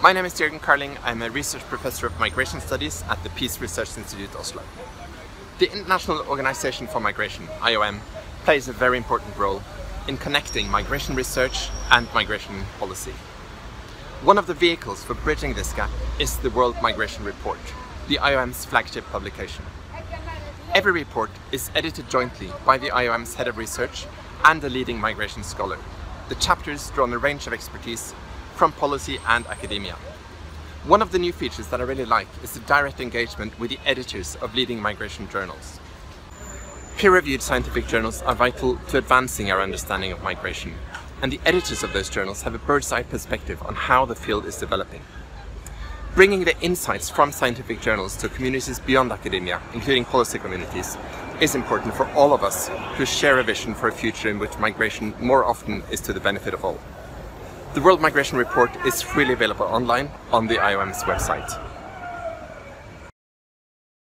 My name is Jorgen Carling. I'm a research professor of migration studies at the Peace Research Institute Oslo. The International Organization for Migration, IOM, plays a very important role in connecting migration research and migration policy. One of the vehicles for bridging this gap is the World Migration Report, the IOM's flagship publication. Every report is edited jointly by the IOM's head of research and a leading migration scholar. The chapters draw on a range of expertise from policy and academia. One of the new features that I really like is the direct engagement with the editors of leading migration journals. Peer-reviewed scientific journals are vital to advancing our understanding of migration, and the editors of those journals have a bird's-eye perspective on how the field is developing. Bringing the insights from scientific journals to communities beyond academia, including policy communities, is important for all of us who share a vision for a future in which migration more often is to the benefit of all. The World Migration Report is freely available online on the IOM's website.